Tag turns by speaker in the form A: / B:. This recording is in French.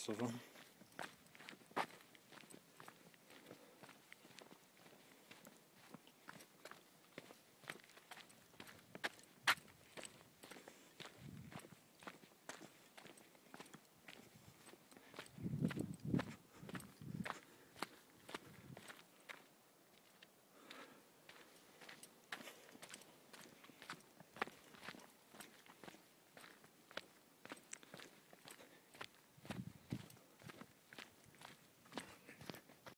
A: souvent.